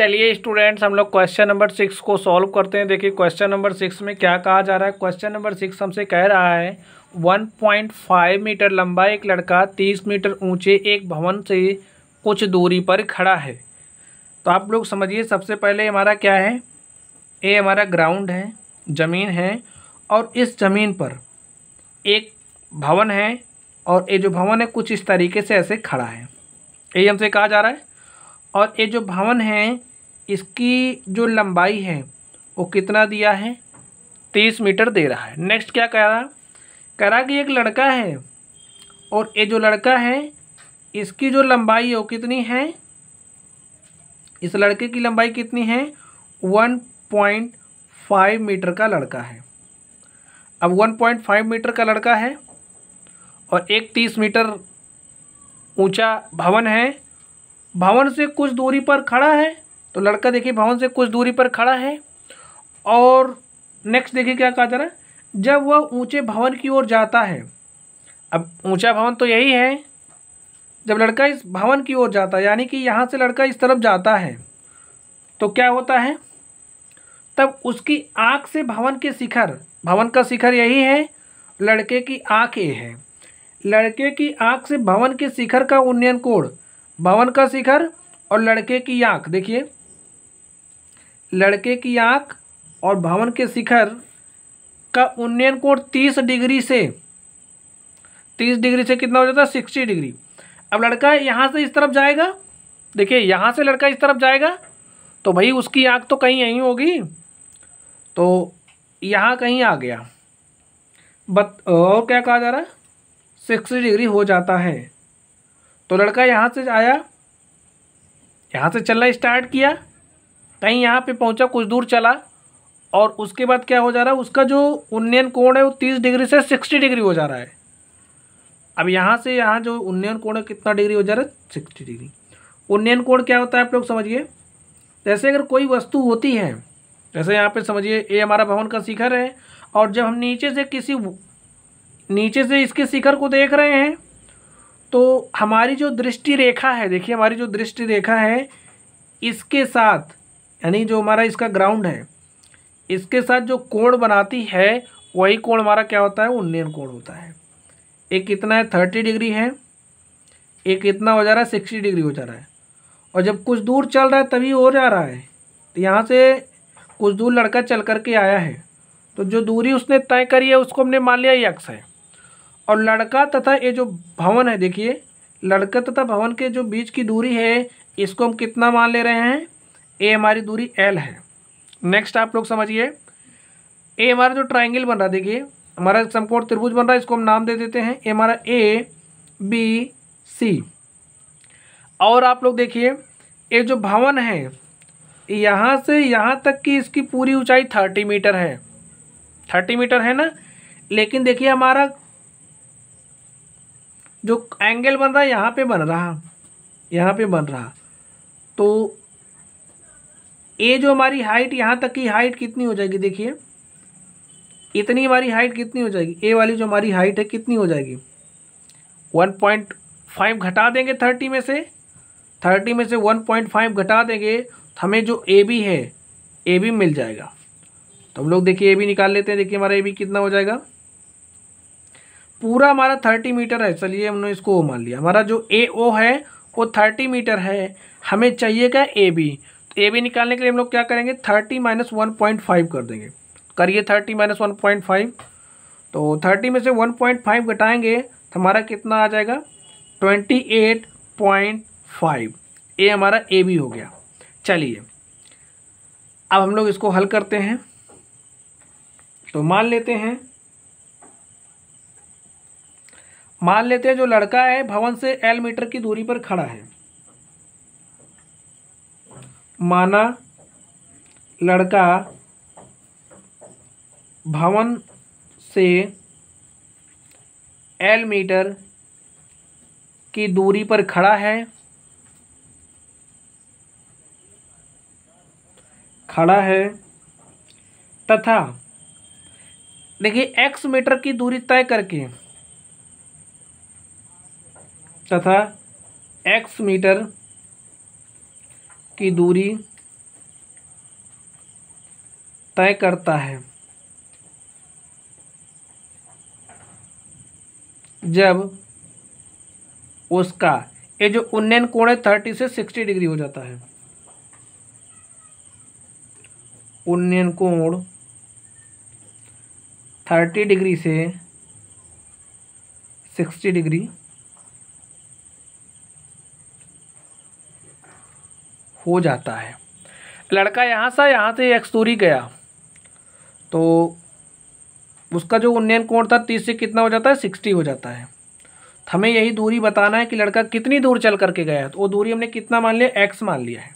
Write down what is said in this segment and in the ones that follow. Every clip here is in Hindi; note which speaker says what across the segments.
Speaker 1: चलिए स्टूडेंट्स हम लोग क्वेश्चन नंबर सिक्स को सॉल्व करते हैं। देखिए क्वेश्चन नंबर सिक्स में क्या कहा जा रहा है? क्वेश्चन नंबर सिक्स हमसे कह रहा है वन पॉइंट फाइव मीटर लंबा एक लड़का, तीस मीटर ऊँचे एक भवन से कुछ दूरी पर खड़ा है। तो आप लोग समझिए, सबसे पहले हमारा क्या है? ये हमारा ग्राउंड है, ज़मीन है, और इस ज़मीन पर एक भवन है, और ये जो भवन है कुछ इस तरीके से ऐसे खड़ा है। यही हमसे कहा जा रहा है। और ये जो भवन है इसकी जो लंबाई है, वो कितना दिया है? तीस मीटर दे रहा है। नेक्स्ट क्या कह रहा? कह रहा कि एक लड़का है और ये जो लड़का है, इसकी जो लंबाई है, वो कितनी है? इस लड़के की लंबाई कितनी है? वन पॉइंट फाइव मीटर का लड़का है। अब वन पॉइंट फाइव मीटर का लड़का है और एक तीस मीटर ऊँचा भवन है। भवन से कुछ दूरी पर खड़ा है। तो लड़का देखिए भवन से कुछ दूरी पर खड़ा है और नेक्स्ट देखिए क्या कहा जा रहा है। जब वह ऊँचे भवन की ओर जाता है, अब ऊँचा भवन तो यही है, जब लड़का इस भवन की ओर जाता है, यानी कि यहाँ से लड़का इस तरफ़ जाता है तो क्या होता है? तब उसकी आँख से भवन के शिखर, भवन का शिखर यही है, लड़के की आँख ये है। लड़के की आँख से भवन के शिखर का उन्नयन कोण? भवन का शिखर और लड़के की आँख, देखिए। लड़के की आँख और भवन के शिखर का उन्नयन कोण तीस डिग्री से, तीस डिग्री से कितना हो जाता है? Sixty degree. अब लड़का यहाँ से इस तरफ़ जाएगा? देखिए, यहाँ से लड़का इस तरफ़ जाएगा तो भाई उसकी आँख तो कहीं यहीं होगी। तो यहाँ कहीं आ गया। बत और क्या कहा जा रहा है? सिक्सटी डिग्री हो जाता है। तो लड़का यहाँ से आया, यहाँ से चलना स्टार्ट किया। कहीं यहाँ पे पहुँचा, कुछ दूर चला, और उसके बाद क्या हो जा रहा है, उसका जो उन्नयन कोण है वो तीस डिग्री से सिक्सटी डिग्री हो जा रहा है। अब यहाँ से यहाँ जो उन्नयन कोण है, कितना डिग्री हो जा रहा है? Sixty degree. उन्नयन कोण क्या होता है, आप लोग समझिए। जैसे अगर कोई वस्तु होती है, जैसे यहाँ पे समझिए, ये हमारा भवन का शिखर है, और जब हम नीचे से किसी नीचे से इसके शिखर को देख रहे हैं तो हमारी जो दृष्टि रेखा है, देखिए हमारी जो दृष्टि रेखा है, इसके साथ यानी जो हमारा इसका ग्राउंड है, इसके साथ जो कोण बनाती है, वही कोण हमारा क्या होता है? उन्नयन कोण होता है। एक कितना है थर्टी डिग्री है, एक कितना हो जा रहा है सिक्सटी डिग्री हो जा रहा है। और जब कुछ दूर चल रहा है, तभी हो जा रहा है। तो यहाँ से कुछ दूर लड़का चल कर के आया है। तो जो दूरी उसने तय करी है, उसको हमने मान लिया यक्स है। और लड़का तथा ये जो भवन है, देखिए, लड़का तथा भवन के जो बीच की दूरी है, इसको हम कितना मान ले रहे हैं? ए हमारी दूरी एल है। नेक्स्ट आप लोग समझिए ए हमारा जो ट्राइंगल बन रहा है, देखिए, हमारा समकोण त्रिभुज बन रहा है, इसको हम नाम दे देते हैं ए हमारा ए बी सी और आप लोग देखिए, ये जो भवन है, यहाँ से यहाँ तक की इसकी पूरी ऊंचाई थर्टी मीटर है। थर्टी मीटर है ना? लेकिन देखिए, हमारा जो एंगल बन रहा है, यहाँ पे बन रहा, यहाँ पे बन रहा। तो ये जो हमारी हाइट यहाँ तक की हाइट कितनी हो जाएगी देखिए। इतनी हमारी हाइट कितनी हो जाएगी? ए वाली जो हमारी हाइट है, कितनी हो जाएगी? वन पॉइंट फाइव घटा देंगे थर्टी में से। थर्टी में से वन पॉइंट फाइव घटा देंगे तो हमें जो ए बी है ए बी मिल जाएगा। तो हम लोग देखिए ए बी निकाल लेते हैं। देखिए हमारा ए बी कितना हो जाएगा? पूरा हमारा थर्टी मीटर है। चलिए हमने इसको मान लिया। हमारा जो ए ओ है, वो थर्टी मीटर है। हमें चाहिएगा ए बी ए बी निकालने के लिए हम लोग क्या करेंगे? Thirty minus one point five कर देंगे। करिए thirty minus one point five तो थर्टी में से वन पॉइंट फाइव घटाएँगे तो हमारा कितना आ जाएगा? Twenty eight point five A हमारा ए बी हो गया। चलिए, अब हम लोग इसको हल करते हैं। तो मान लेते हैं, मान लेते हैं जो लड़का है, भवन से एल मीटर की दूरी पर खड़ा है। माना लड़का भवन से एल मीटर की दूरी पर खड़ा है। खड़ा है तथा, देखिए एक्स मीटर की दूरी तय करके, तथा एक्स मीटर की दूरी तय करता है। जब उसका, ये जो उन्नयन कोण है थर्टी से सिक्सटी डिग्री हो जाता है। उन्नयन कोण थर्टी डिग्री से सिक्सटी डिग्री हो जाता है। लड़का यहाँ से यहाँ से एक्स दूरी गया। तो उसका जो उन्नयन कोण था, तीस से कितना हो जाता है? सिक्सटी हो जाता है। हमें यही दूरी बताना है कि लड़का कितनी दूर चल करके गया है। तो वो दूरी हमने कितना मान लिया? एक्स मान लिया है।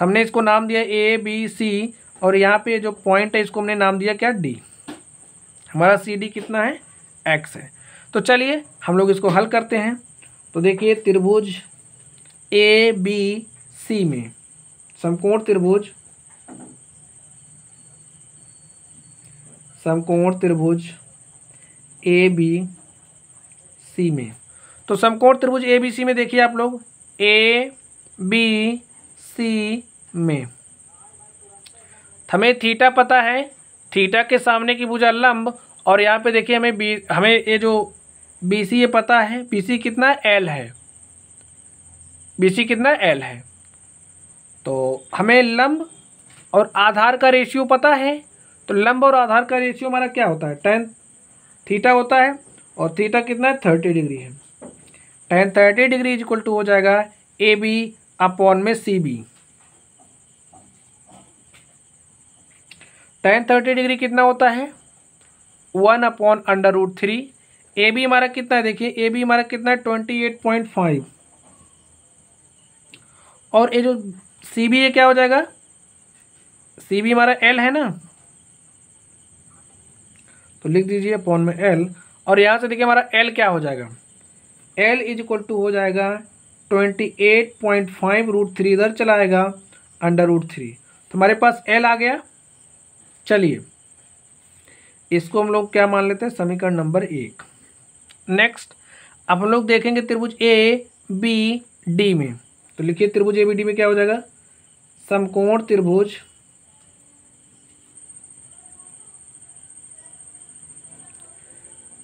Speaker 1: हमने इसको नाम दिया ए बी सी और यहाँ पे जो पॉइंट है, इसको हमने नाम दिया क्या? डी हमारा सी डी कितना है? एक्स है। तो चलिए, हम लोग इसको हल करते हैं। तो देखिए, त्रिभुज ए बी सी में। समकोण त्रिभुज। समकोण त्रिभुज ए बी सी में। तो समकोण त्रिभुज ए बी सी में देखिए आप लोग। ए बी सी में। हमें थीटा पता है। थीटा के सामने की भुजा लंब और यहाँ पे देखिए हमें बी, हमें ये जो बी सी ये पता है। बी सी कितना एल है? बी सी कितना एल है? तो हमें लंब और आधार का रेशियो पता है। तो लंब और आधार का रेशियो हमारा क्या होता है? टेन थीटा होता है और थीटा कितना है? थर्टी डिग्री है। Tan thirty degree is equal to हो जाएगा ए बी अपॉन में C B tan thirty degree कितना होता है? One upon under root three A B हमारा कितना है? देखिए ए बी हमारा कितना है? ट्वेंटी एट पॉइंट फाइव और ये जो सी बी ये क्या हो जाएगा? सी बी हमारा एल है ना? तो लिख दीजिए अपॉन में एल और यहाँ से देखिए हमारा एल क्या हो जाएगा? एल इज़ इक्वल टू हो जाएगा twenty eight point five root three इधर चलाएगा अंडर रूट थ्री तो हमारे पास एल आ गया। चलिए, इसको हम लोग क्या मान लेते हैं? समीकरण नंबर एक। नेक्स्ट अब हम लोग देखेंगे त्रिभुज ए बी डी में। तो लिखिए त्रिभुज ए बी डी में क्या हो जाएगा? समकोण त्रिभुज।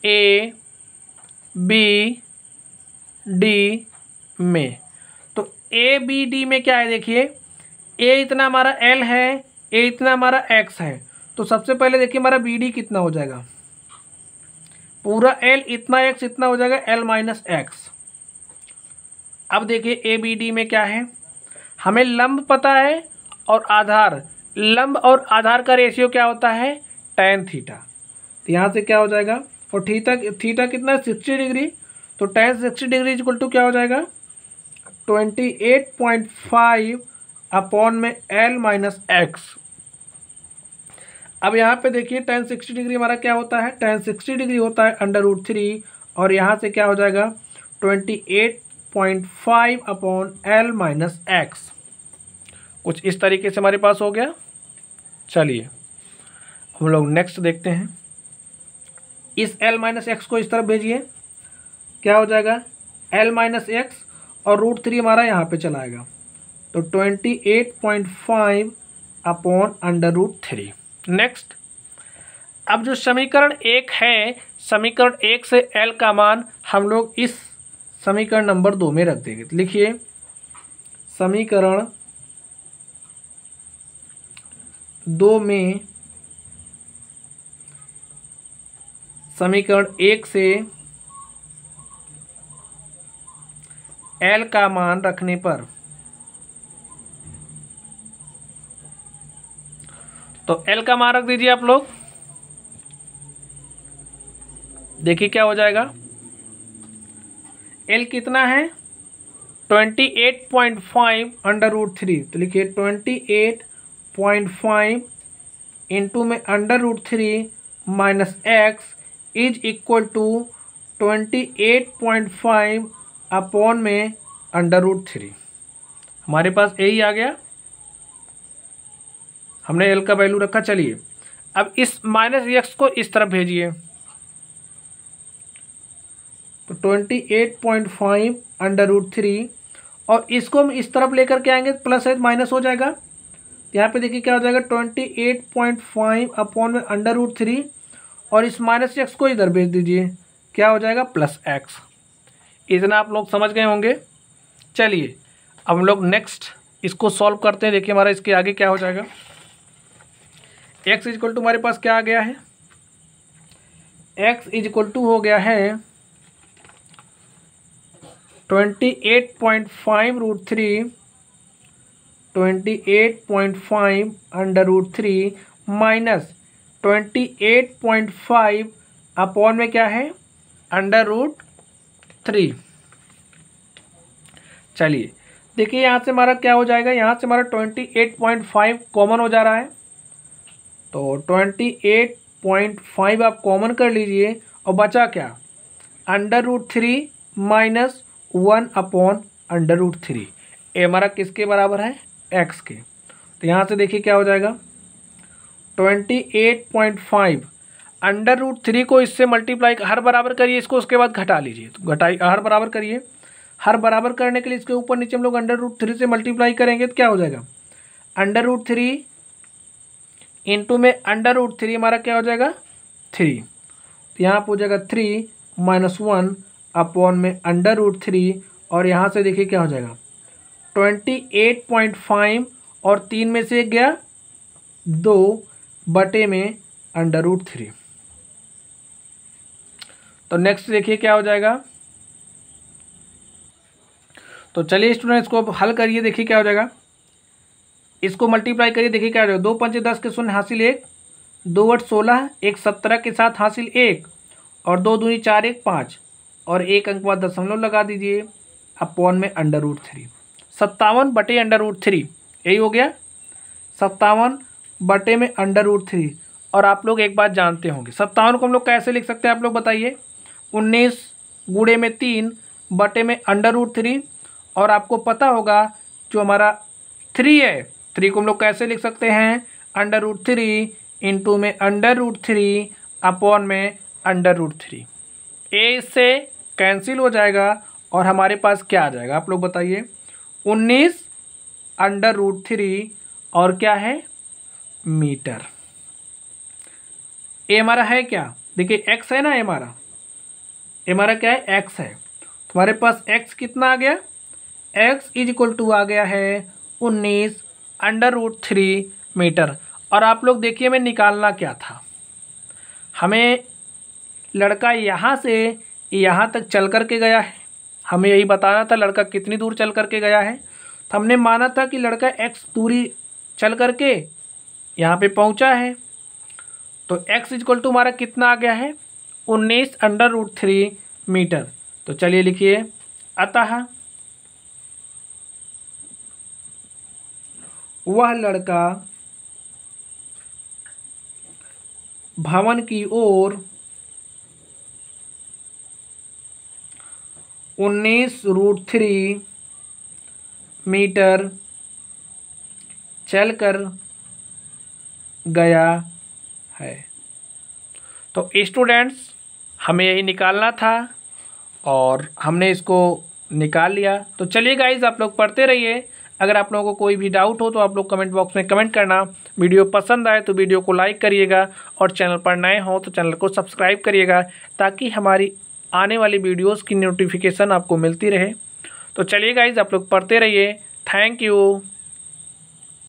Speaker 1: ए बी डी में। तो ए बी डी में क्या है देखिए? ए इतना हमारा एल है ए इतना हमारा एक्स है। तो सबसे पहले देखिए हमारा बी डी कितना हो जाएगा? पूरा एल इतना एक्स इतना हो जाएगा एल माइनस एक्स अब देखिए ए बी डी में क्या है? हमें लंब पता है और आधार। लंब और आधार का रेशियो क्या होता है? टेन थीटा तो यहाँ से क्या हो जाएगा? और थीटा थीटा कितना? सिक्सटी डिग्री तो tan sixty degree equal to क्या हो जाएगा? Twenty eight point five upon में एल माइनस एक्स अब यहाँ पे देखिए टेन सिक्सटी डिग्री हमारा क्या होता है? टेन सिक्सटी डिग्री होता है अंडर रूट थ्री और यहाँ से क्या हो जाएगा? Twenty eight point five upon L minus X कुछ इस तरीके से हमारे पास हो गया। चलिए, हम लोग नेक्स्ट देखते हैं। इस एल माइनस एक्स को इस तरफ़ भेजिए। क्या हो जाएगा? एल माइनस एक्स और रूट थ्री हमारा यहाँ पे चलाएगा तो twenty eight point five upon under root three next अब जो समीकरण एक है, समीकरण एक से एल का मान हम लोग इस समीकरण नंबर दो में रख देंगे। तो लिखिए, समीकरण दो में समीकरण एक से एल का मान रखने पर तो एल का मान रख दीजिए आप लोग। देखिए क्या हो जाएगा। एल कितना है? Twenty eight point five under root three तो लिखिए twenty eight point five into में under root three minus X is equal to twenty eight point five upon में अंडर रूट थ्री हमारे पास यही आ गया। हमने एल का वैल्यू रखा, चलिए। अब इस माइनस एक्स को इस तरफ़ भेजिए। तो twenty eight point five under root three और इसको हम इस तरफ़ लेकर के आएँगे प्लस है माइनस हो जाएगा। यहाँ पे देखिए क्या हो जाएगा twenty eight point five upon में अंडर रूट थ्री और इस माइनस एक्स को इधर भेज दीजिए, क्या हो जाएगा प्लस एक्स इतना आप लोग समझ गए होंगे। चलिए, अब हम लोग नेक्स्ट इसको सॉल्व करते हैं। देखिए हमारा इसके आगे क्या हो जाएगा। एक्स इजक्वल टू हमारे पास क्या आ गया है? एक्स इजक्वल टू हो गया है twenty eight point five root three twenty eight point five under root three minus twenty eight point five upon में क्या है? अंडर रूट थ्री चलिए, देखिए यहाँ से हमारा क्या हो जाएगा? यहाँ से हमारा twenty eight point five common हो जा रहा है। तो ट्वेंटी एट पॉइंट फाइव आप कॉमन कर लीजिए, और बचा क्या? Under root three minus one upon under root three. ये हमारा किसके बराबर है? एक्स के। तो यहाँ से देखिए क्या हो जाएगा? Twenty eight point five. Under root three को इससे मल्टीप्लाई हर बराबर करिए, इसको उसके बाद घटा लीजिए। तो घटाई, हर बराबर करिए। हर बराबर करने के लिए इसके ऊपर नीचे हम लोग अंडर रूट थ्री से मल्टीप्लाई करेंगे तो क्या हो जाएगा? अंडर रूट थ्री इंटू में अंडर रूट थ्री हमारा क्या हो जाएगा? थ्री। तो यहाँ पर हो जाएगा थ्री माइनस वन अपॉन में अंडर रूट थ्री और यहाँ से देखिए क्या हो जाएगा। ट्वेंटी एट पॉइंट फाइव और तीन में से गया दो बटे में अंडर रूट थ्री तो नेक्स्ट देखिए क्या हो जाएगा। तो चलिए स्टूडेंट इसको हल करिए, देखिए क्या हो जाएगा। इसको मल्टीप्लाई करिए, देखिए क्या हो जाएगा। दो पंच दस के शून्य हासिल एक, दो वट सोलह, एक सत्रह के साथ हासिल एक, और दो दूनी चार एक पाँच। और एक अंक बाद दशमलव लगा दीजिए अपॉन में अंडर रूट थ्री। सत्तावन बटे अंडर रूट थ्री, यही हो गया। सत्तावन बटे में अंडर रूट थ्री, और आप लोग एक बात जानते होंगे। सत्तावन को हम लोग कैसे लिख सकते हैं, आप लोग बताइए। उन्नीस गुड़े में तीन बटे में अंडर रूट थ्री, और आपको पता होगा जो हमारा थ्री है, थ्री को हम लोग कैसे लिख सकते हैं? अंडर रूट थ्री इंटू में अंडर रूट थ्री अपॉन में अंडर रूट थ्री। ए से कैंसिल हो जाएगा और हमारे पास क्या आ जाएगा? आप लोग बताइए। उन्नीस अंडर रूट थ्री और क्या है? मीटर। ए हमारा है क्या? देखिए एक्स है ना ए हमारा? ए हमारा क्या है? एक्स है। तुम्हारे पास एक्स कितना आ गया? एक्स इज़ इक्वल टू आ गया है उन्नीस अंडर रूट थ्री मीटर। और आप लोग देखिए, हमें निकालना क्या था? हमें लड़का यहाँ से यहाँ तक चल कर के गया है। हमें यही बताना था लड़का कितनी दूर चल कर के गया है। तो हमने माना था कि लड़का एक्स दूरी चल कर के यहाँ पे पहुँचा है। तो एक्स इजक्वल टू हमारा कितना आ गया है? उन्नीस अंडर रूट थ्री मीटर तो चलिए लिखिए। अतः वह लड़का भवन की ओर उन्नीस रूट थ्री मीटर चलकर गया है। तो स्टूडेंट्स हमें यही निकालना था और हमने इसको निकाल लिया। तो चलिए गाइज़ आप लोग पढ़ते रहिए। अगर आप लोगों को कोई भी डाउट हो तो आप लोग कमेंट बॉक्स में कमेंट करना। वीडियो पसंद आए तो वीडियो को लाइक करिएगा। और चैनल पर नए हो तो चैनल को सब्सक्राइब करिएगा। ताकि हमारी आने वाली वीडियोस की नोटिफिकेशन आपको मिलती रहे। तो चलिए गाइज़ आप लोग पढ़ते रहिए। Thank you